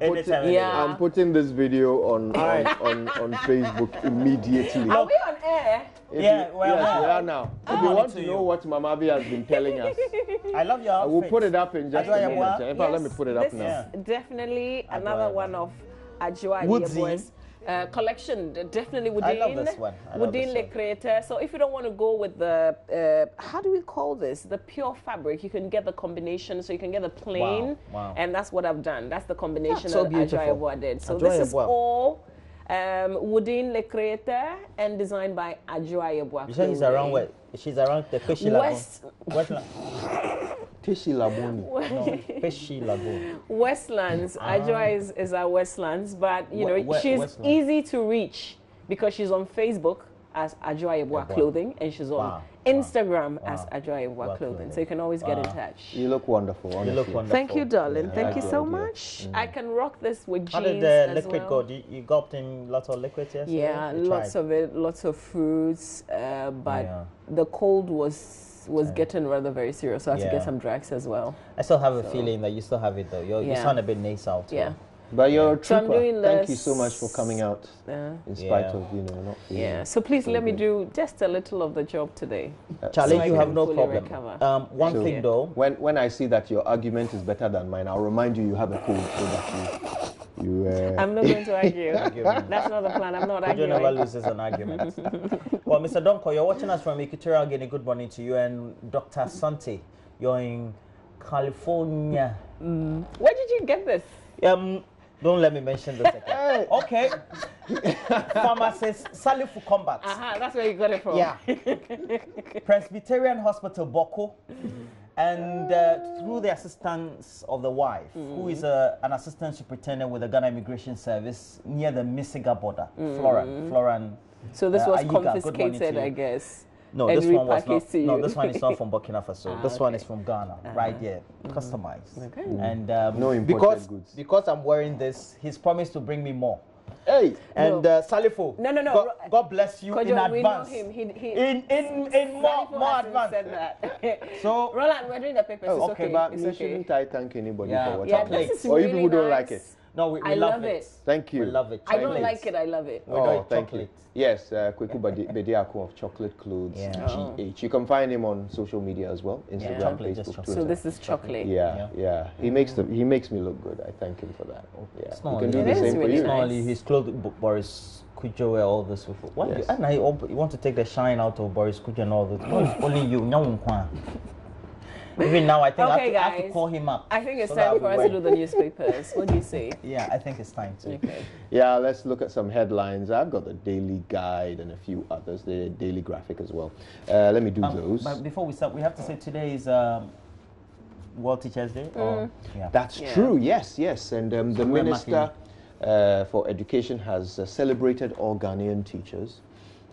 I'm putting, Anytime, Yeah. I'm putting this video on on, on, on Facebook immediately. Are we on air? If Yeah, you- well, yes, now. we are now. If you want to to know you. what Mamabi has been telling us, I love your I outfit. will put it up in just a Adwoa moment. Yeboah. In fact, let me put it up this now. is definitely another Adwoa one Yeboah. of Ajua Woodsy. Uh, collection. Definitely I Woodin. love this one. I love this Le. Creator. So if you don't want to go with the, uh, how do we call this? The pure fabric. You can get the combination. So you can get the plain. wow. And that's what I've done. That's the combination so that beautiful. Did. So this is Yeboah. all um, Woodin Le Creator and designed by Ajua Yeboah. You say he's around where? She's around the Fishy Lagoon. West, Westland. Tishi Laboni. No, Fishy Lagoon. Westlands. Ah. Ajua is, is our Westlands, but you We- know we- she's Westlands. easy to reach because she's on Facebook as Ajua Yeboah Yeboah. Clothing and she's on Wow. Instagram ah, as Wow. Ajua Yeboah Wow, Clothing. clothing. So you can always get in touch. You look wonderful, honestly. You look wonderful. Thank you, darling. Yeah, Thank I you so idea. much. Mm. I can rock this with How jeans did the as liquid well. go? Did you got in lots of liquid yesterday? Yeah, You lots tried? of it, lots of fruits, uh, but Yeah. the cold was was getting rather very serious, so I had to get some drugs as well. I still have a feeling that you still have it though. You're, You sound a bit nasal. Too. Yeah, But you're a So I'm trooper. doing Thank you so much for coming out yeah. in spite Yeah. of, you know, not feeling Yeah, so please so let me do just a little of the job today. Charlie, So you have no problem. Um, one So- thing though, When when I see that your argument is better than mine, I'll remind you you have a cold so that you you. Uh, I'm not going to argue. That's not the plan. I'm not arguing. you never arguing. loses an argument. well, Mr. Donko, you're watching us from Equatorial Guinea. Good morning to you and Dr. Sante. You're in California. Where did you get this? Um, don't let me mention this again. Okay. Pharmacist Salifu Combat. Aha, that's where you got it from. Yeah. Presbyterian Hospital, Bawku. And uh, through the assistance of the wife, who is a, an assistant superintendent with the Ghana Immigration Service near the Misiga border, Floran. Floran. So this Uh, was Ayiga, good morning to confiscated. I guess. No, and this one was not. to No, this one is not from Burkina Faso. Ah, this one is from Ghana, right there, customized. Okay. And um, No imported because goods. because I'm wearing this, he's promised to bring me more. hey, And No. uh, Salifo, No, no, no. God, God bless you in Kojo, we know advance. him. He, he, In in in more Salifo more advance. Said that. So Roland, we're doing the papers. oh, okay, okay. but it's me okay. shouldn't I thank anybody Yeah. for what Yeah, I've done? this Or you really people don't like it? No, we, we I love, love it. it. Thank you. We love it. I don't like it. I love it. We Oh, it thank chocolate. you. Yes, uh, Kweku Bedi- of Chocolate Clothes Yeah. GH. You can find him on social media as well, Instagram, Chocolate, Facebook. Twitter. So this is chocolate. yeah, yeah, He makes the he makes me look good. I thank him for that. Yeah, It's you can do only- the It is same for you. It's not nice. only his clothes, but Boris Kujo wear all this before. What? Yes. And I you want to take the shine out of Boris Kujo and all this. What is only you? Nyawu Nkwa. Even now, I think I, have Okay, to, I have to call him up. I think it's so time for us to do the newspapers. What do you say? Yeah, I think it's time to. Okay. Yeah, let's look at some headlines. I've got the Daily Guide and a few others, the Daily Graphic as well. Uh, let me do Um, those. But before we start, we have to say today is um, World Teachers Day. Or, yeah. That's Yeah. true. Yes, yes. And um, the Minister uh, for Education has uh, celebrated all Ghanaian teachers.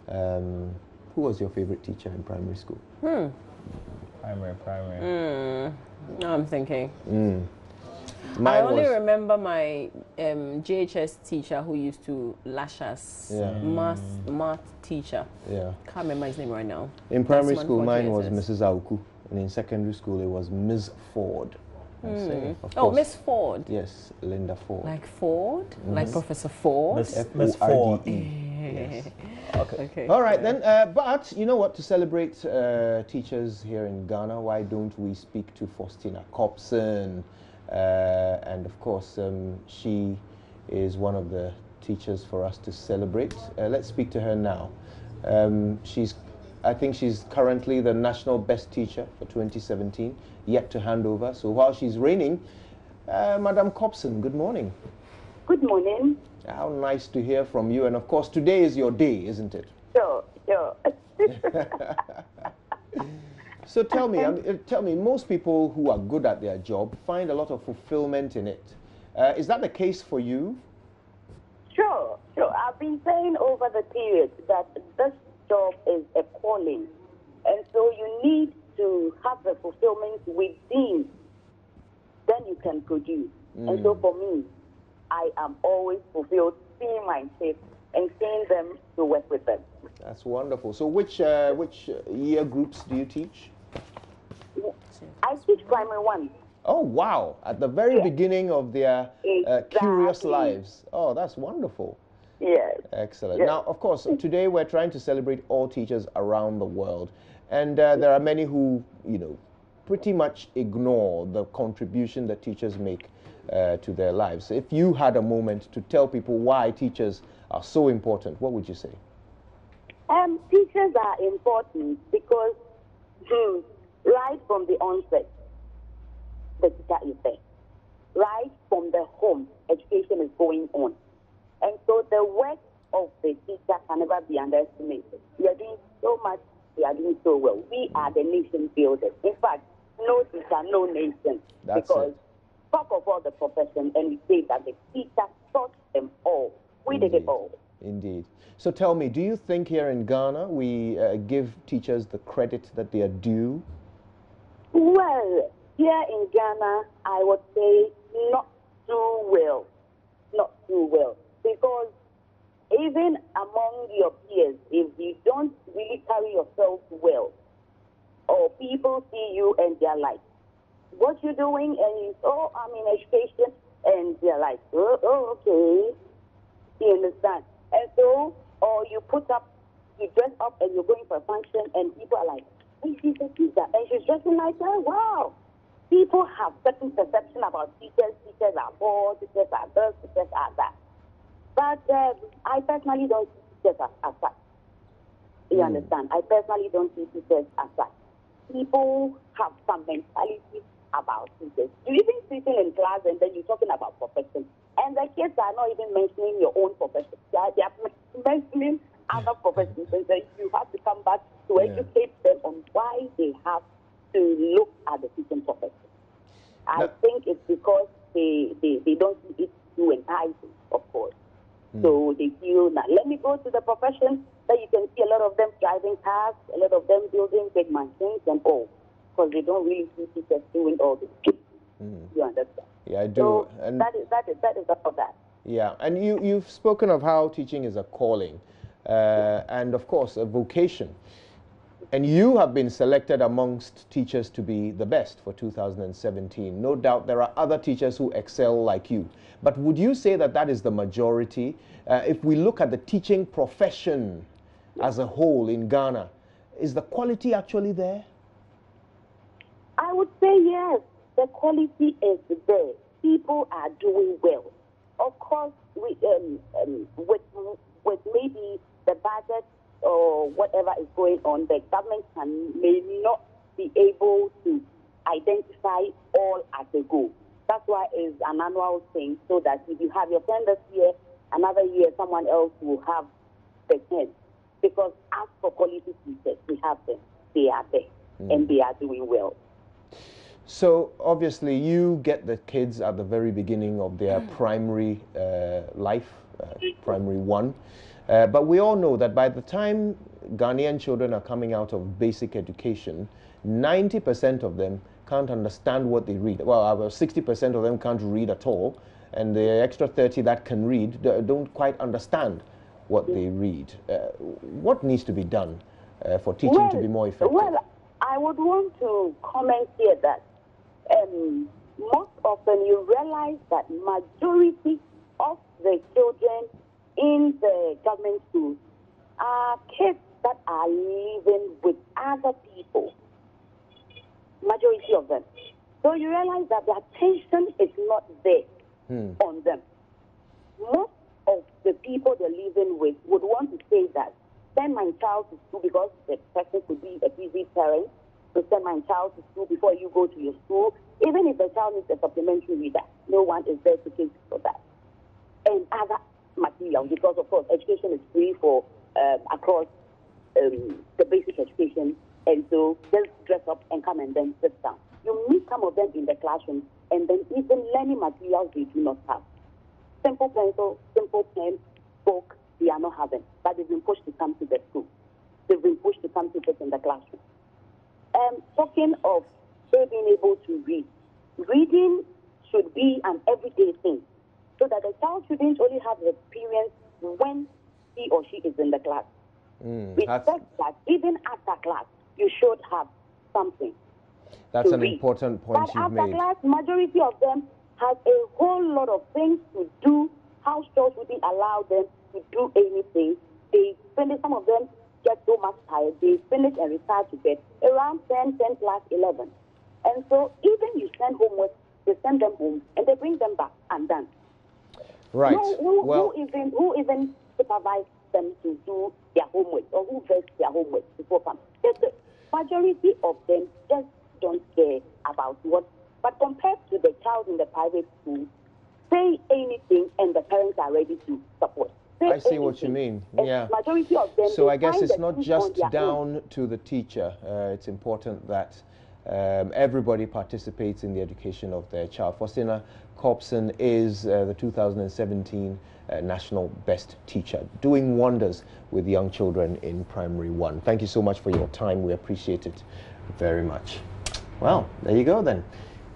Um, who was your favorite teacher in primary school? Primary, primary. Mm. Now I'm thinking. I Mine only was remember my um, JHS teacher who used to lash us. Yeah. Math, math teacher. yeah. Can't remember his name right now. In primary Desmond school, mine was Mrs. Auku, and in secondary school, it was Ms. Ford. I see. Oh, course. Miss Ford. Yes, Linda Ford. Like Ford? Like Professor Ford? Miss, Miss Ford. Okay. Okay. All right then, uh, but you know what? To celebrate uh, teachers here in Ghana, why don't we speak to Faustina Cobson? Uh, and of course, um, she is one of the teachers for us to celebrate. Uh, let's speak to her now. Um, she's, I think she's currently the national best teacher for 2017, yet to hand over. So while she's reigning, uh, Madam Cobson, good morning. Good morning. How nice to hear from you. And of course, today is your day, isn't it? Sure, sure. So tell me, I mean, uh, tell me, most people who are good at their job find a lot of fulfillment in it. Uh, is that the case for you? sure, sure. I've been saying over the period that this job is a calling. And so you need to have the fulfillment within, then you can produce. And so for me, I am always fulfilled seeing my kids and seeing them to work with them. That's wonderful. So which uh, which year groups do you teach? I teach primary one. Oh, wow. At the very beginning of their uh, curious lives. Oh, that's wonderful. Yes. Excellent. Yes. Now, of course, today we're trying to celebrate all teachers around the world. And uh, there are many who, you know, pretty much ignore the contribution that teachers make uh, to their lives. If you had a moment to tell people why teachers are so important, what would you say? Um, teachers are important because hmm, right from the onset, the teacher is there. Right from the home, education is going on. And so the work of the teacher can never be underestimated. We are doing so much, we are doing so well. We are the nation builders. In fact, no teacher, no nation. That's because it. Talk of all the profession and we say that the teacher taught them all. We did it all. Indeed. So tell me, do you think here in Ghana we uh, give teachers the credit that they are due? Well, here in Ghana, I would say not too well. Not too well. Because even among your peers, if you don't really carry yourself well, or people see you and they're like, what you're doing? And you, oh, I'm in education. And they're like, oh, oh okay. You understand? And so, or you put up, you dress up and you're going for a function and people are like, hey, she's a teacher. And she's dressing like that. Wow. People have certain perception about teachers. Teachers are bored. Teachers are this. Teachers are that. But um, I personally don't see teachers as, as such. You understand? I personally don't see teachers as such. People have some mentality about teachers. You even sitting in class and then you're talking about profession. And the kids are not even mentioning your own profession. They are, they are mentioning other professions. And then you have to come back to Yeah. educate them on why they have to look at the teaching profession. I Now- think it's because they, they, they don't see it through an eye, of course. Hmm. So they feel that let me go to the profession that you can see a lot of them driving cars, a lot of them building big machines and all, because they don't really see teachers doing all this. You understand? Yeah, I do. So and that is that is that is about that. Yeah, and you, you've spoken of how teaching is a calling uh, and, of course, a vocation. And you have been selected amongst teachers to be the best for 2017. No doubt there are other teachers who excel like you. But would you say that that is the majority? Uh, if we look at the teaching profession as a whole in Ghana, is the quality actually there? I would say yes. The quality is there. People are doing well. Of course, we um, um, with with maybe the budget or whatever is going on, the government can may not be able to identify all at a go. That's why it's an annual thing, so that if you have your friend this year, another year someone else will have the chance. Because as for quality teachers, we have them. They are there, and they are doing well. So obviously, you get the kids at the very beginning of their primary uh, life, uh, primary one. Uh, but we all know that by the time Ghanaian children are coming out of basic education, 90% of them can't understand what they read. Well, about 60% of them can't read at all, and the extra 30 that can read don't quite understand what they read. Uh, what needs to be done uh, for teaching to be more effective? Well, I would want to comment here that um, most often you realize that majority of the children in the government schools are kids that are living with other people. Majority of them. So you realize that the attention is not there on them. Most of the people they're living with would want to say that send my child to school because the person could be a busy parent to send my child to school before you go to your school. Even if the child needs a supplementary reader, no one is there to take for that. And other materials, because of course education is free for um, across um, the basic education, and so just dress up and come and then sit down. You meet some of them in the classroom, and then even learning materials they do not have. Simple pencil, simple pen, book, they are not having, but they've been pushed to come to the school. They've been pushed to come to sit in the classroom. Um, talking of they being able to read, reading should be an everyday thing, so that the child shouldn't only have the experience when he or she is in the class. Mm, that's- expect that even after class, you should have something. That's an read. important point but you've after made. class, majority of them have a whole lot of things to do. House chores wouldn't allow them to do anything. They spend some of them get so much tired, they finish and retire to bed around 10, 10 plus 11. And so even you send homework, they send them home and they bring them back and done. Right. Who, who, Well, who even who even supervise them to do their homework or who does their homework before come? Just the majority of them just don't care about what. But compared to the child in the private school, say anything and the parents are ready to support. I see what you mean. Yeah. Majority of them. So I guess it's not just their own. down to the teacher. Uh, it's important that um, everybody participates in the education of their child. Faustina Corpson is uh, the 2017 uh, National Best Teacher, doing wonders with young children in Primary 1. Thank you so much for your time. We appreciate it very much. Well, there you go then.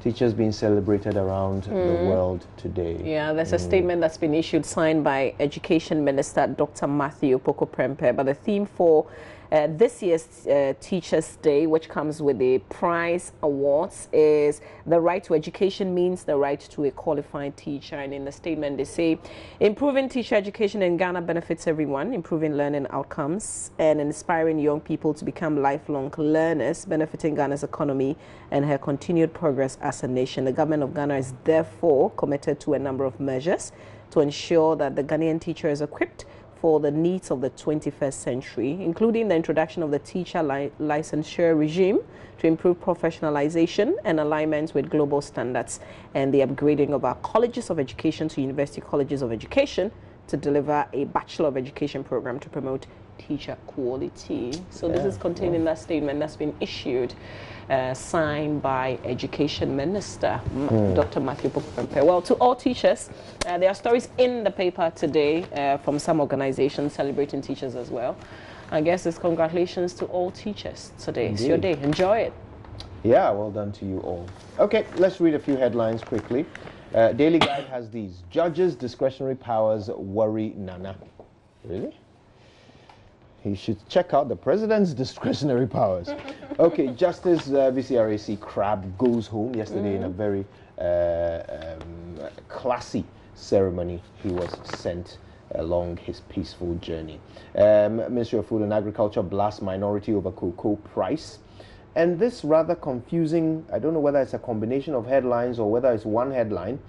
Teachers being celebrated around the mm-hmm. world today. Yeah, there's a mm. statement that's been issued signed by Education Minister Dr. Matthew Opoku Prempeh. But the theme for uh, this year's uh, Teachers' Day, which comes with the prize awards, is the right to education means the right to a qualified teacher. And in the statement, they say improving teacher education in Ghana benefits everyone, improving learning outcomes, and inspiring young people to become lifelong learners, benefiting Ghana's economy and her continued progress as a nation. The government of Ghana is therefore committed to a number of measures to ensure that the Ghanaian teacher is equipped for the needs of the 21st century, including the introduction of the teacher li- licensure regime to improve professionalization and alignment with global standards, and the upgrading of our colleges of education to university colleges of education to deliver a Bachelor of Education program to promote teacher quality. So this is contained in that statement that's been issued, uh, signed by Education Minister M- Dr. Matthew Pokempe. Well, to all teachers, uh, there are stories in the paper today uh, from some organizations celebrating teachers as well. I guess it's congratulations to all teachers today. It's your day. Enjoy it. Yeah, well done to you all. Okay, let's read a few headlines quickly. Uh, Daily Guide has these Judges' discretionary powers worry Nana. Really? He should check out the president's discretionary powers. Okay, Justice uh, VCRAC Crabbe goes home yesterday in a very uh, um, classy ceremony. He was sent along his peaceful journey. Um, Ministry of Food and Agriculture blasts minority over cocoa price. And this rather confusing, I don't know whether it's a combination of headlines or whether it's one headline,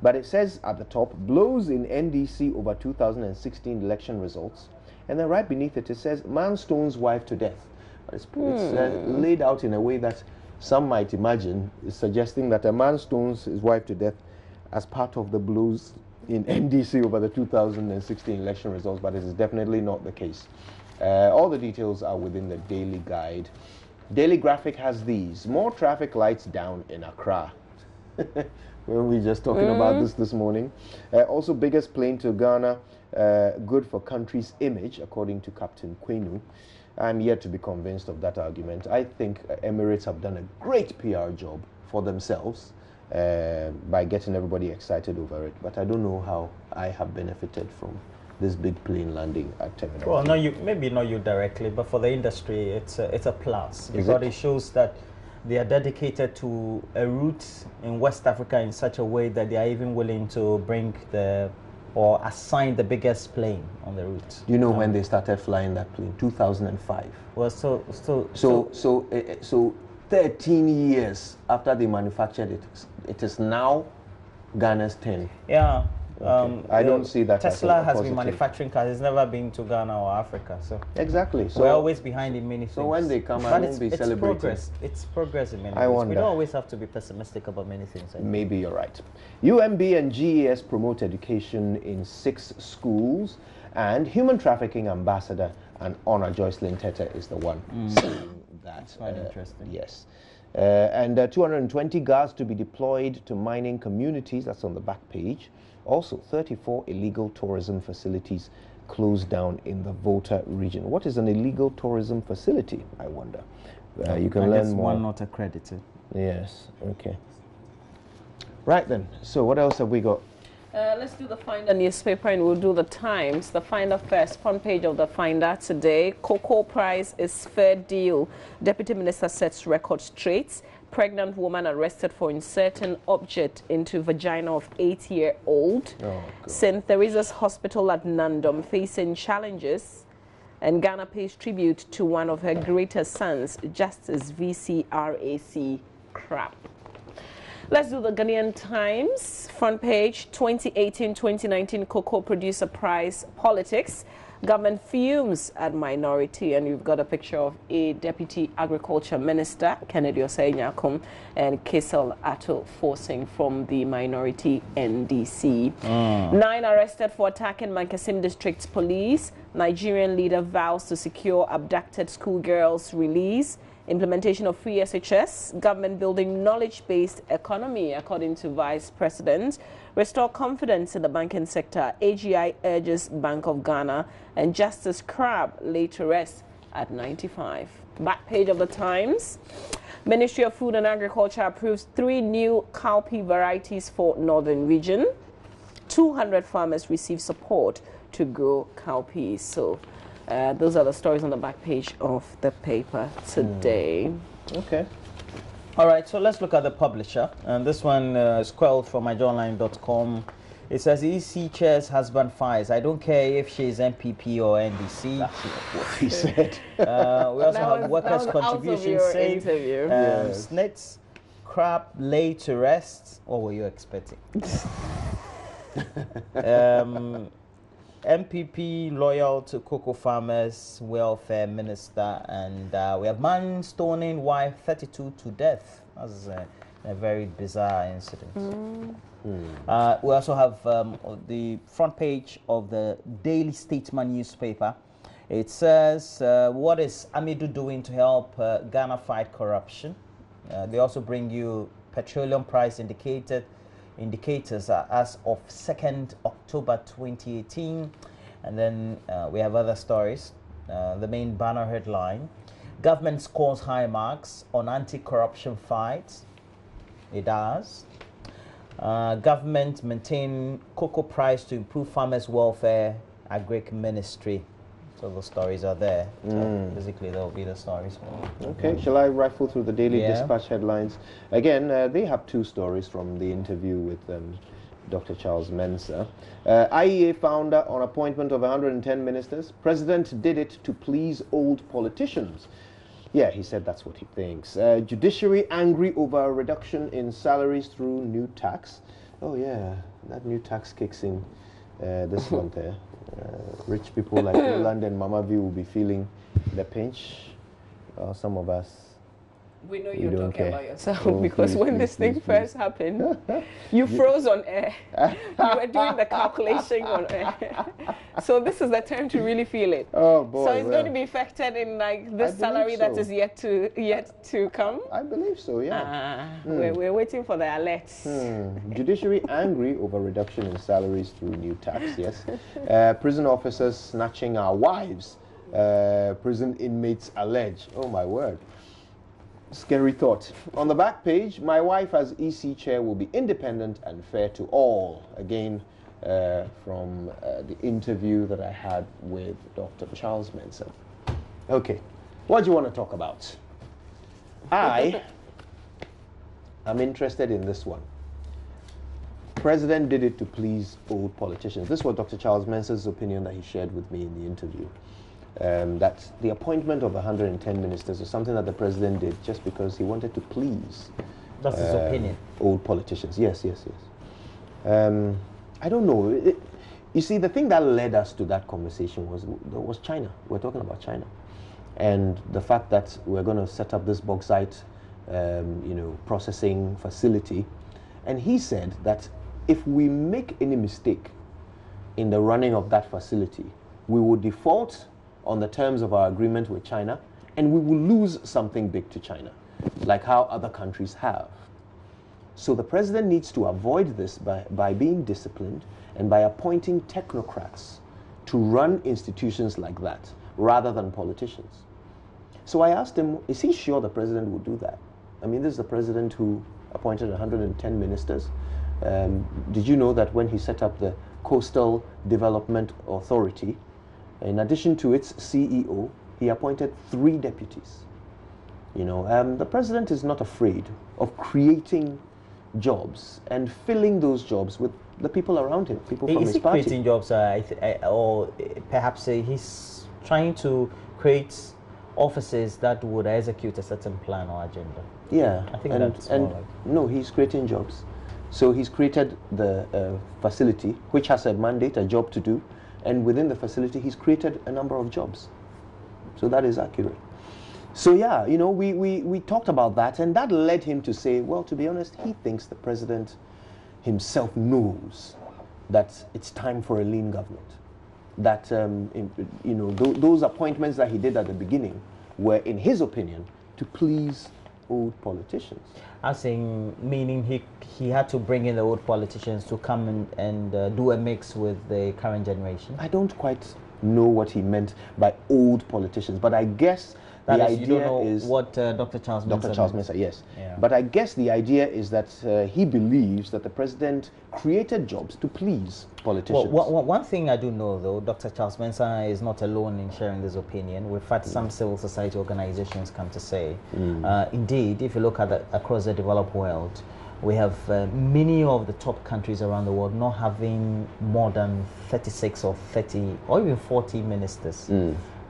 but it says at the top, blows in NDC over 2016 election results. And then right beneath it, it says, man stones wife to death. It's, it's uh, laid out in a way that some might imagine, is suggesting that a man stones his wife to death as part of the blows in NDC over the 2016 election results, but it is definitely not the case. Uh, all the details are within the Daily Guide. Daily Graphic has these more traffic lights down in Accra. we were just talking about this this morning. Uh, also, biggest plane to Ghana, uh, good for country's image, according to Captain Quaynor. I'm yet to be convinced of that argument. I think Emirates have done a great PR job for themselves uh, by getting everybody excited over it, but I don't know how I have benefited from this big plane landing at Terminal. Well, no, you maybe not you directly, but for the industry, it's a, it's a plus because it? it? shows that they are dedicated to a route in West Africa in such a way that they are even willing to bring the or assign the biggest plane on the route. Do you know when they started flying that plane? 2005. Well, so so So, so, uh, uh, so 13 years after they manufactured it, it is now Ghana's 10. yeah. Um, I don't see that Tesla has positive. been manufacturing cars. It's never been to Ghana or Africa, so Exactly. So we're always behind in many things. so when they come, I won't it's, be it's celebrating. progress. It's progress in many I ways. We don't always have to be pessimistic about many things. Maybe you're right. UMB and GES promote education in six schools, and human trafficking ambassador and honor Joycelyn Tete is the one saying that. Mm. quite interesting. Yes. Uh, and uh, 220 guards to be deployed to mining communities. That's on the back page. Also, 34 illegal tourism facilities closed down in the Volta region. What is an illegal tourism facility? I wonder. Uh, you can I learn guess more. one not accredited. Yes. Okay. Right then. So what else have we got? Uh, let's do the Finder newspaper and we'll do the Times. The Finder first, front page of the Finder today. Cocoa price is fair deal. Deputy Minister sets record straight. Pregnant woman arrested for inserting object into vagina of eight-year-old. Oh, St. Teresa's Hospital at Nandom facing challenges. And Ghana pays tribute to one of her greatest sons, Justice VCRAC Crabbe. Let's do the Ghanaian Times front page 2018-2019 Cocoa Producer Prize Politics. Government fumes at minority, and you've got a picture of a Deputy Agriculture Minister, Kennedy Osei and Cassiel Ato Forson from the minority NDC. Ah. Nine arrested for attacking Mankessim District Police. Nigerian leader vows to secure abducted schoolgirls' release implementation of free SHS, government building knowledge-based economy, according to Vice President, restore confidence in the banking sector, AGI urges Bank of Ghana, and Justice Crabbe laid to rest at 95. Back page of the Times. Ministry of Food and Agriculture approves three new cowpea varieties for Northern Region. 200 farmers receive support to grow cowpeas. So uh, those are the stories on the back page of the paper today. Okay. All right, so let's look at the publisher. And this one uh, is quelled from myjoyonline.com. It says EC chair's husband fires. I don't care if she's NPP or NDC. That's what he said. Uh, we also That have was- workers' that was out contribution your saved. interview. Um, Yes. Snits, Crabbe laid to rest. What were you expecting? um, NPP loyal to cocoa farmers welfare minister, and uh, we have man stoning wife 32 to death. That's a, a very bizarre incident. Uh, we also have um, the front page of the Daily Statesman newspaper. It says, uh, What is Amidu doing to help uh, Ghana fight corruption? Uh, they also bring you petroleum price indicated indicators uh, as of 2nd October 2018. And then uh, we have other stories. Uh, the main banner headline Government scores high marks on anti corruption fights. It does. Uh, government maintain cocoa price to improve farmers' welfare. Agric Ministry. So the stories are there. So basically, there will be the stories. Okay, shall I rifle through the Daily Yeah. Dispatch headlines? Again, uh, they have two stories from the interview with um, Dr. Charles Mensah. Uh, IEA founder on appointment of 110 ministers. President did it to please old politicians. Yeah, he said that's what he thinks. Uh, judiciary angry over a reduction in salaries through new tax. Oh yeah, that new tax kicks in uh, this month. Eh? Uh, rich people like Roland and Mama V will be feeling the pinch. Well, some of us. We know You you're talking care. about yourself Oh, because please, when please, this thing please, first happened, you froze on air. you were doing the calculation on air. so this is the time to really feel it. Oh boy. so it's going to be affected in like this salary that so. is yet to yet to come. I believe so. Yeah. Ah, we're, we're waiting for the alerts. Hmm. Judiciary angry over reduction in salaries through new tax. Yes. Uh, prison officers snatching our wives. Uh, prison inmates allege. Oh my word. Scary thought. On the back page, my wife as EC chair will be independent and fair to all. Again, uh, from uh, the interview that I had with Dr. Charles Mensah. Okay, what do you want to talk about? I am interested in this one. President did it to please old politicians. This was Dr. Charles Mensah's opinion that he shared with me in the interview. Um, that the appointment of 110 ministers was something that the president did just because he wanted to please That's his um, opinion. old politicians. Yes, yes, yes. Um, I don't know. It- you see, the thing that led us to that conversation was was China. We're talking about China, and the fact that we're going to set up this bauxite, um, you know, processing facility, and he said that if we make any mistake in the running of that facility, we will default on the terms of our agreement with China, and we will lose something big to China, like how other countries have. So the president needs to avoid this by, by being disciplined and by appointing technocrats to run institutions like that rather than politicians. So I asked him, is he sure the president would do that? I mean, this is the president who appointed 110 ministers. Um, did you know that when he set up the Coastal Development Authority, in addition to its CEO, he appointed three deputies? You know, um, the president is not afraid of creating jobs and filling those jobs with the people around him, people from his party. is he creating jobs, uh, or uh, perhaps uh, he's trying to create offices that would execute a certain plan or agenda? Yeah, I think and, that's and like- no, he's creating jobs. So he's created the uh, facility, which has a mandate, a job to do, and within the facility, he's created a number of jobs. So that is accurate. So yeah, you know, we, we, we talked about that, and that led him to say, well, to be honest, he thinks the president himself knows that it's time for a lean government. That um, in- you know th- those appointments that he did at the beginning were, in his opinion, to please old politicians. I'm saying, meaning he he had to bring in the old politicians to come and, and uh, do a mix with the current generation. I don't quite know what he meant by old politicians, but I guess That the is, idea you don't know is what uh, Dr. Charles Dr. Mensah Charles. Mensah, yes. Yeah. But I guess the idea is that uh, he believes that the president created jobs to please politicians. Well, politicians. one- thing I do know, though, Dr. Charles Mensah is not alone in sharing this opinion. We've had some civil society organizations come to say, uh, indeed, if you look at the, across the developed world, we have uh, many of the top countries around the world not having more than 36 or 30 or even 40 ministers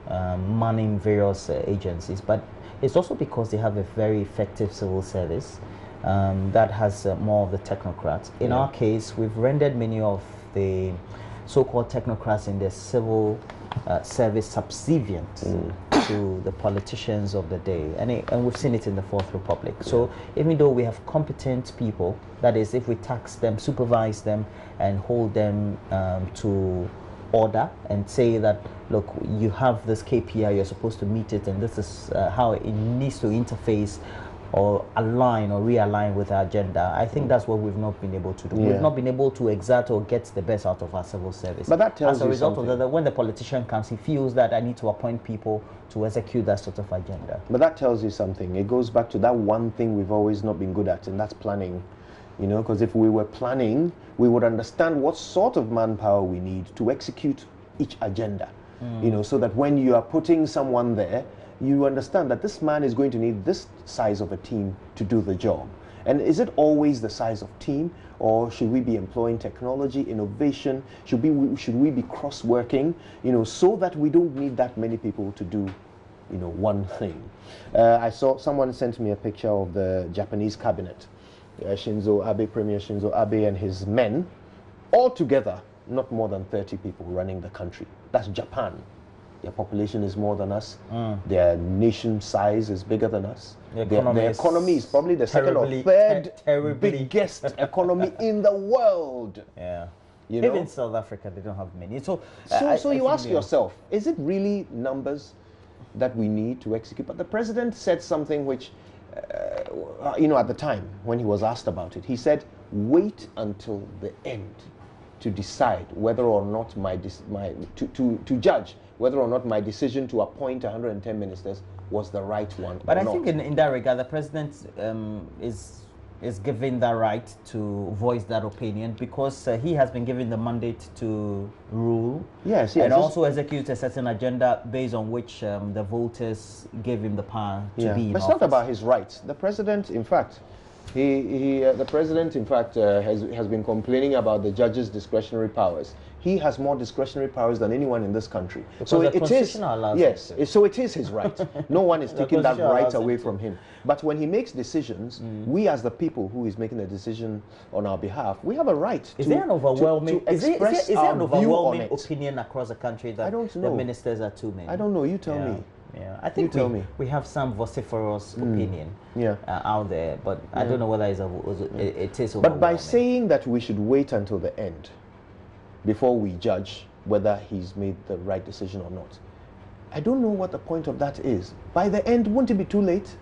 um, manning various uh, agencies. But it's also because they have a very effective civil service um, that has uh, more of the technocrats. In our case, we've rendered many of the so-called technocrats in the civil uh, service subservient to the politicians of the day, and, it, and we've seen it in the Fourth Republic. So even though we have competent people, that is, if we tax them, supervise them, and hold them um, to order and say that look you have this KPI you're supposed to meet it and this is uh, how it needs to interface or align or realign with our agenda I think that's what we've not been able to do Yeah. we've not been able to exert or get the best out of our civil service But that tells as a result of that when the politician comes he feels that I need to appoint people to execute that sort of agenda But that tells you something. It goes back to that one thing we've always not been good at, and that's planning. You know, because if we were planning, we would understand what sort of manpower we need to execute each agenda. You know, so that when you are putting someone there, you understand that this man is going to need this size of a team to do the job. And is it always the size of team, or should we be employing technology, innovation? Should we should we be cross-working? You know, so that we don't need that many people to do you know, one thing. Uh, I saw someone sent me a picture of the Japanese cabinet, uh, Shinzo Abe, Premier Shinzo Abe, and his men, all together, not more than 30 people running the country. That's Japan. Their population is more than us. Their nation size is bigger than us. The Their- economy their is economy is probably the second or third ter- biggest economy in the world. yeah You know? even South Africa they don't have many so So, I- so I you ask yourself, is it really numbers that we need to execute? But the president said something which, uh, you know, at the time when he was asked about it, he said, wait until the end to decide whether or not my, dis- my to, to, to judge whether or not my decision to appoint 110 ministers was the right one. But I not. think in, in that regard, the president um, is is given the right to voice that opinion because uh, he has been given the mandate to rule Yes, yes, and also execute a certain agenda based on which um, the voters gave him the power to yeah. be in But it's not about his rights. The president, in fact, he, he uh, the president, in fact, uh, has, has been complaining about the judges' discretionary powers. He has more discretionary powers than anyone in this country. so it is yes. it- So it is his right. no one is taking that right away from him. But when he makes decisions, we as the people who is making the decision on our behalf, we have a right. Is to, there an overwhelming? To, to is, there, is, there, there an our view on overwhelming opinion across the country that I don't the know. ministers are too many? I don't know. You tell yeah. me. Yeah, I think tell we, me. we have some vociferous opinion Yeah. uh, out there, but I don't know whether it's a, it, it is But by saying that we should wait until the end before we judge whether he's made the right decision or not, I don't know what the point of that is. By the end, won't it be too late?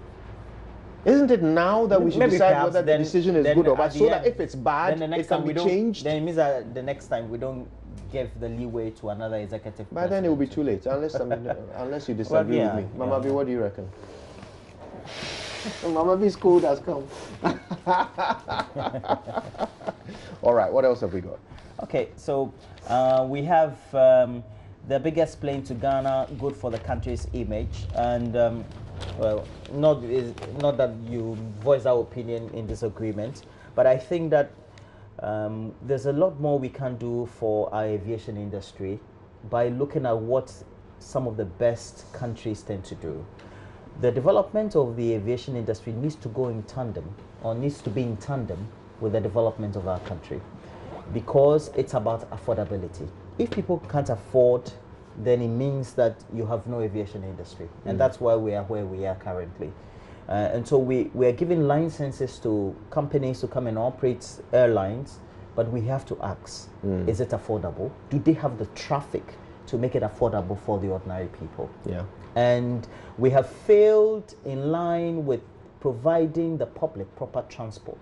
Isn't it now that we should Maybe decide whether then- the decision is good or bad, so that if it's then bad, the next it can time be we don't, changed? Then it means that the next time we don't give the leeway to another executive. By then, it will be too late, unless I mean, unless you disagree yeah, with me. Mama yeah. B, what do you reckon? Mama B's cold has come. All right, what else have we got? Okay, so uh, we have um, the biggest plane to Ghana, good for the country's image. And um, well, not is not that you voice our opinion in disagreement, but I think that um, there's a lot more we can do for our aviation industry by looking at what some of the best countries tend to do. The development of the aviation industry needs to go in tandem, or needs to be in tandem with the development of our country, because it's about affordability. If people can't afford then it means that you have no aviation industry. And that's why we are where we are currently. Uh, and so we, we are giving licenses to companies to come and operate airlines, but we have to ask is it affordable? Do they have the traffic to make it affordable for the ordinary people? Yeah. And we have failed in line with providing the public proper transport.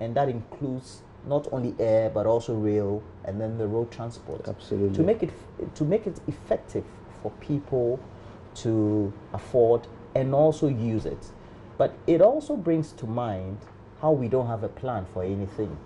And that includes not only air but also rail and then the road transport. Absolutely. To make it to make it effective for people to afford and also use it. But it also brings to mind how we don't have a plan for anything.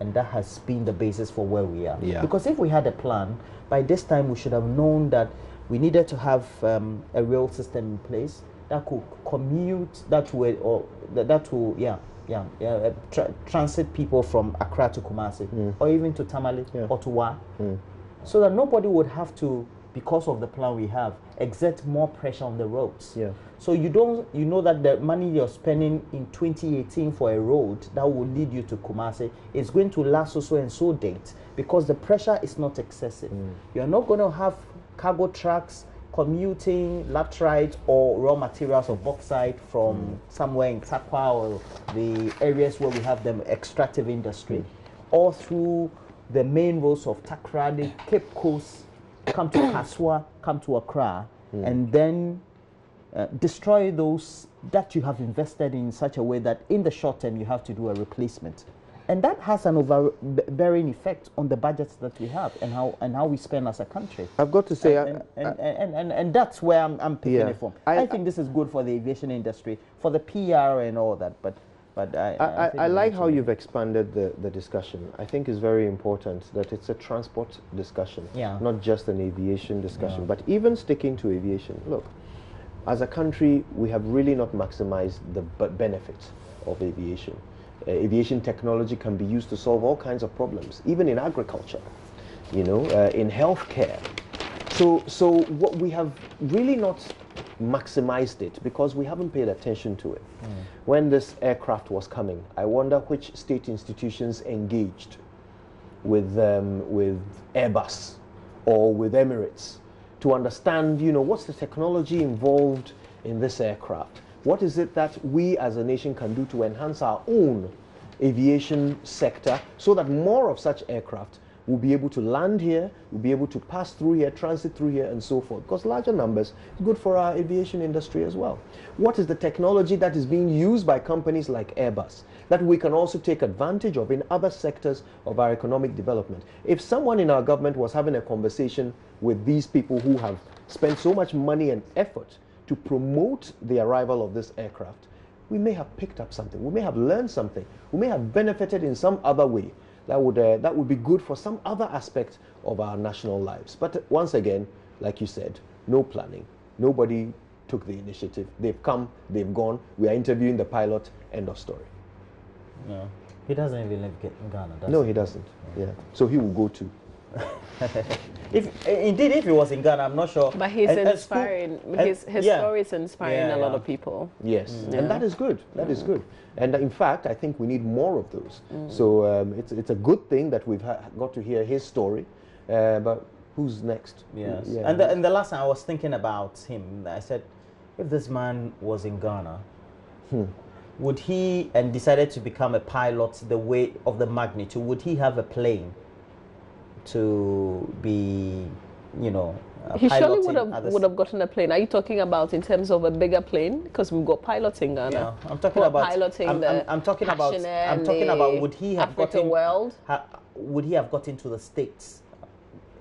And that has been the basis for where we are. Yeah. Because if we had a plan, by this time we should have known that we needed to have um, a rail system in place that could commute that way or that, that will yeah yeah yeah uh, tra- transit people from Accra to Kumasi or even to Tamale Yeah. or to Wa so that nobody would have to because of the plan we have exert more pressure on the roads Yeah. so you don't you know that the money you're spending in 2018 for a road that will lead you to Kumasi is going to last so and so date because the pressure is not excessive. Mm. You're not going to have cargo trucks commuting laterite or raw materials or bauxite from mm. somewhere in Tarkwa or the areas where we have the extractive industry mm. all through the main roads of Takoradi, Cape Coast, come to Kasoa, come to Accra, and then uh, destroy those that you have invested in such a way that in the short term you have to do a replacement. And that has an overbearing effect on the budgets that we have and how, and how we spend as a country. I've got to say, And, I- and, and, and, and, and that's where I'm, I'm picking Yeah. it from. I- I, think this is good for the aviation industry, for the PR and all that, but, but I, I, I, I like how you've expanded the, the discussion. I think it's very important that it's a transport discussion, Yeah. not just an aviation discussion. But even sticking to aviation, look, as a country, we have really not maximized the b- benefits of aviation. Uh, aviation technology can be used to solve all kinds of problems, even in agriculture, you know, uh, in healthcare. So, so what we have really not maximized it because we haven't paid attention to it. When this aircraft was coming, I wonder which state institutions engaged with um, with Airbus or with Emirates to understand, you know, what's the technology involved in this aircraft? What is it that we as a nation can do to enhance our own aviation sector so that more of such aircraft will be able to land here, will be able to pass through here, transit through here, and so forth. Because larger numbers is good for our aviation industry as well. What is the technology that is being used by companies like Airbus that we can also take advantage of in other sectors of our economic development? If someone in our government was having a conversation with these people who have spent so much money and effort to promote the arrival of this aircraft, we may have picked up something. We may have learned something. We may have benefited in some other way that would uh, that would be good for some other aspect of our national lives. But once again, like you said, no planning. Nobody took the initiative. They've come, they've gone. We are interviewing the pilot. End of story. No. He doesn't even live in Ghana, does No, he doesn't. Yeah. So he will go too. If indeed, if he was in Ghana, I'm not sure. But he's And- and school- inspiring. and- his his yeah. story is inspiring Yeah, a lot yeah. of people. Yes, Yeah. and that is good. That is good. And uh, in fact, I think we need more of those. So um, it's it's a good thing that we've ha- got to hear his story. Uh, but who's next? Yes. Yeah. And the, and the last time I was thinking about him, I said, if this man was in Ghana, Hmm. would he and decided to become a pilot the way of the magnitude? Would he have a plane to be, you know, He surely would have would have gotten a plane. Are you talking about in terms of a bigger plane? Because we've got pilots in Ghana. Yeah, I'm talking about. piloting I'm, I'm, I'm talking about. I'm talking about. Would he have gotten? World? Ha, would he have got into the states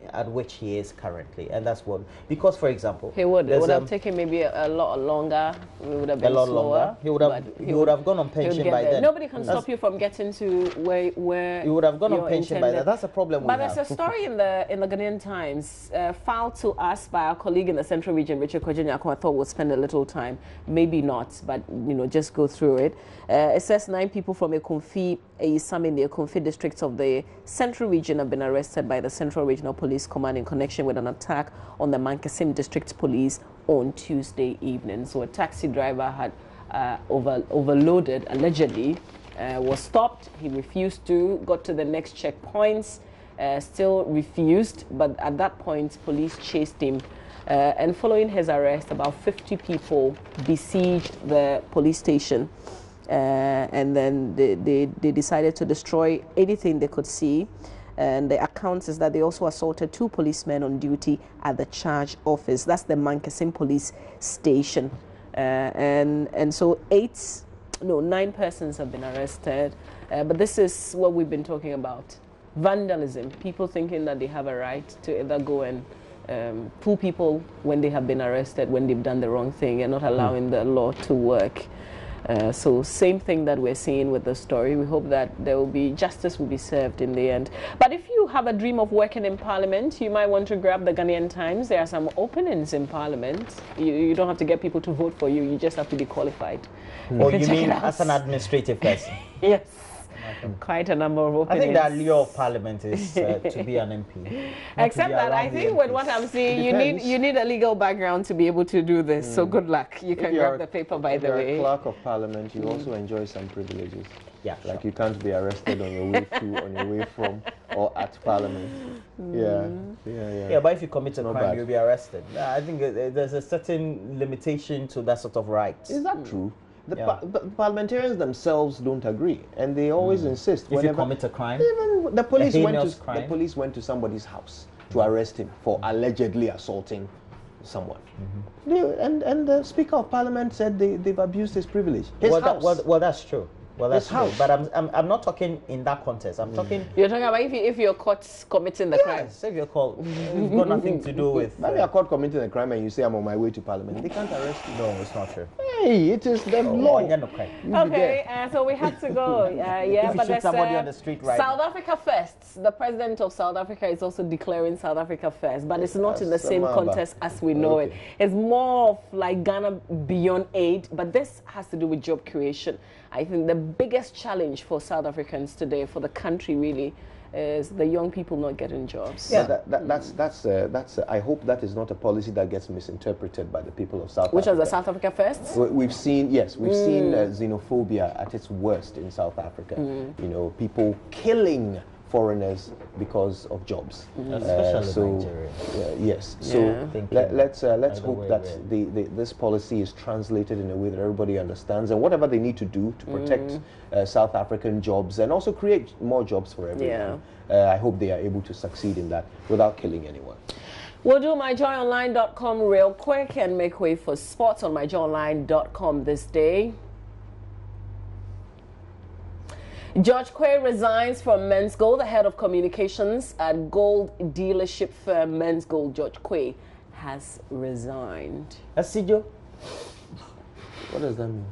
at which he is currently, and that's what because, for example, He would. It would have um, taken maybe a, a lot longer. It would have a been lot slower. longer. He would have he would have gone on pension by there. then. Nobody can That's- stop you from getting to where where You would have gone on pension by then. That's a problem But have. there's a story in the in the Ghanaian Times uh, filed to us by our colleague in the Central Region, Richard Kojanyako. I thought we'll spend a little time, maybe not, but you know, just go through it. Uh, it says nine people from Ekumfi, Isam in the Ekumfi district of the Central Region have been arrested by the Central Regional Police Command in connection with an attack on the Mankessim District Police on Tuesday evening. So a taxi driver had uh, over, overloaded, allegedly, uh, was stopped. He refused to, got to the next checkpoints, uh, still refused, but at that point, police chased him. Uh, and following his arrest, about 50 people besieged the police station. Uh, and then they, they, they decided to destroy anything they could see. And the account is that they also assaulted two policemen on duty at the charge office. That's the Mankessim police station. Uh, and, and so eight, no, nine persons have been arrested. Uh, but this is what we've been talking about vandalism. People thinking that they have a right to either go and um, pull people when they have been arrested, when they've done the wrong thing, and not allowing the law to work. Uh, so same thing that we're seeing with the story. We hope that there will be justice will be served in the end. But if you have a dream of working in Parliament, you might want to grab the Ghanaian Times. There are some openings in Parliament. You, you don't have to get people to vote for you. You just have to be qualified. or you mean as an administrative person? Yes, quite a number of I think the allure of parliament is uh, to be an MP. Except that I think with what I'm seeing, you need you need a legal background to be able to do this. So good luck. You If can grab the paper by if the you're way. a clerk of parliament, you also enjoy some privileges. Yeah, Like sure. you can't be arrested on your way to, on your way from, or at parliament. Yeah, yeah, yeah. Yeah, but if you commit a Not crime, bad. you'll be arrested. I think uh, there's a certain limitation to that sort of right. Is that true? The, Yeah. pa- the parliamentarians themselves don't agree, and they always insist. If you whenever- commit a crime, even the police went to the police went to somebody's house to arrest him for allegedly assaulting someone. Mm-hmm. They- and and the Speaker of Parliament said they, they've abused his privilege. His well, that, house. well, well, that's true. Well, that's His true. But I'm, I'm, I'm not talking in that context. I'm talking. You're talking about if, you, if you're caught committing the crime. Yes, if you're called, it's got nothing to do with. Maybe uh, you're caught committing a crime and you say I'm on my way to Parliament. They can't arrest you. no, it's not true. Hey, it is the Oh, law. yeah, no crime. Okay, uh, so we have to go. Uh, yeah, If you but shoot there's somebody uh, on the street right South Africa first. The president of South Africa is also declaring South Africa first, but it's not in the same Samaba. context as we know it. It's more of like Ghana beyond aid, but this has to do with job creation. I think the biggest challenge for South Africans today, for the country really, is the young people not getting jobs. Yeah, that, that, that's that's uh, that's. Uh, I hope that is not a policy that gets misinterpreted by the people of South Africa. Which was the South Africa first? We- We've seen, yes, we've seen uh, Mm. xenophobia at its worst in South Africa. Mm. You know, people killing foreigners because of jobs. Mm. Especially so, Nigeria. uh, yes. So Yeah. Let, let's uh, let's hope that the, the, this policy is translated in a way that everybody understands, and whatever they need to do to protect Mm. uh, South African jobs and also create more jobs for everyone. Uh, I hope they are able to succeed in that without killing anyone. We'll do myjoyonline.com real quick and make way for sports on myjoyonline.com this day. George Quaye resigns from Menzgold, the head of communications at gold dealership firm Menzgold. George Quaye has resigned. Asijo, What does that mean?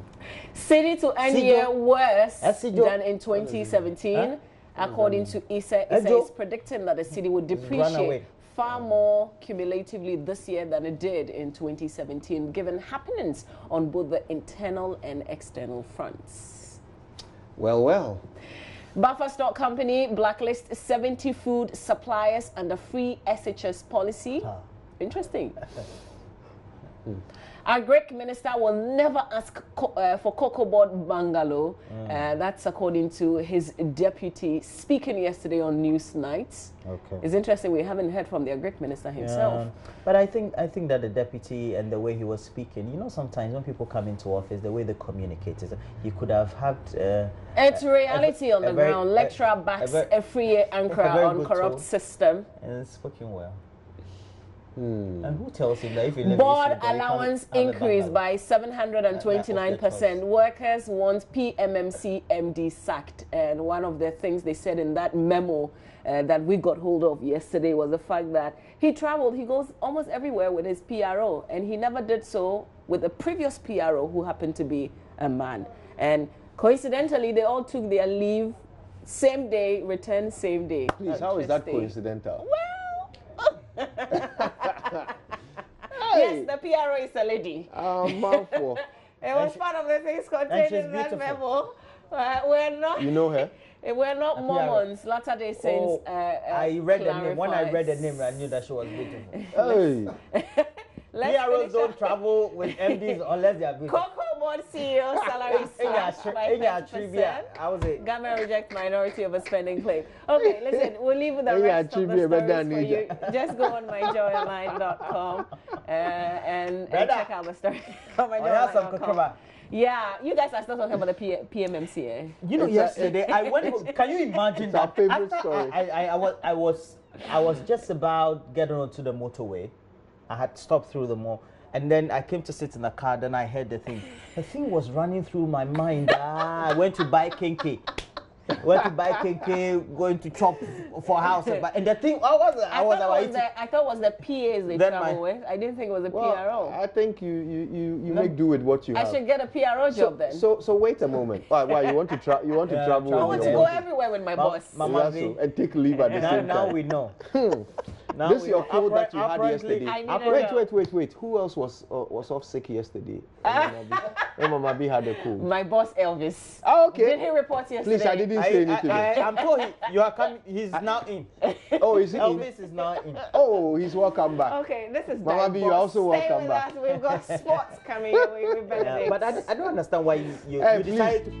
Cedi to end Sijo. year worse Esijo. than in 2017, Huh? according to ISA. ISA is predicting that the cedi would depreciate far more cumulatively this year than it did in 2017, given happenings on both the internal and external fronts. Well, well. Buffer Stock Company blacklists 70 food suppliers under free SHS policy. Ah. Interesting. Hmm. Our Agric minister will never ask co- uh, for cocoa board bungalow. Uh, that's according to his deputy speaking yesterday on News Night. Okay. It's interesting we haven't heard from the Agric minister himself. Um, but I think I think that the deputy and the way he was speaking, you know, sometimes when people come into office, the way they communicate is he could have had. Uh, It's reality a- on a the very- ground. a- Lecturer a backs very- a free anchor a on corrupt tool. system. and spoken well. And who tells him that if he lives Board allowance increased by 729%. Workers want PMMC MD sacked. And one of the things they said in that memo uh, that we got hold of yesterday was the fact that he traveled, he goes almost everywhere with his PRO, and he never did so with the previous PRO who happened to be a man. And coincidentally, they all took their leave same day, return same day. Please, how is that coincidental? Well, yes, the PRO is a lady. Um, man for- It was she- part of the things contained in that memo. Uh, we're not. you know her? We're not. Mormons, Latter Day Saints. Oh, uh, uh, I read the name. When I read the clarifies. name, I knew that she was beautiful. Hey, Let's PROs don't up. travel with MDs unless they are beautiful. Cocoa Board CEO salary In slashed your by in your trivia, I was it. Government rejects minority overspending claim. Okay, listen, we'll leave the In rest of the trivia, stories for you. Just go on myjoyonline.com uh, and, and check out the story on I have some myjoyonline.com. Yeah, you guys are still talking about the P- PMMC, eh? You know, yesterday I went. Can you imagine It's our that? favorite story. I, I, I was, I was, I was just about getting onto the motorway. I had stopped through the mall, and then I came to sit in the car. Then I heard the thing. The thing was running through my mind. Ah, I went to buy kenkey. Went to buy kenkey, going to chop for house, and the thing. I was, I, I, was, thought, I it was the, I thought it was the PAs they Then travel my- with. I didn't think it was the well, PRO. I think you you you, you No. make do with what you want. I have. should get a PRO so, job then. so so wait a moment. Why, why you want to travel? you want to Yeah, travel? travel I want to go everywhere with my Ma- boss. Mama Yeah, so- and take leave at the now, same now time. we know. Now this is your know. cold that you had yesterday. I need wait, wait, wait, wait. Who else was uh, was off sick yesterday? Mama B had a cold. My boss Elvis. Oh, okay. Did he report yesterday? Please, I didn't I, say anything. I, I, am told he, you are coming. He's now in. oh, is he? in? Elvis is now in. Oh, he's welcome back. Okay, this is Mama B, you Divorce. also Stay welcome with back. us. We've got sports coming your way with Yeah, but I, I don't understand why you, you, Hey, you decided to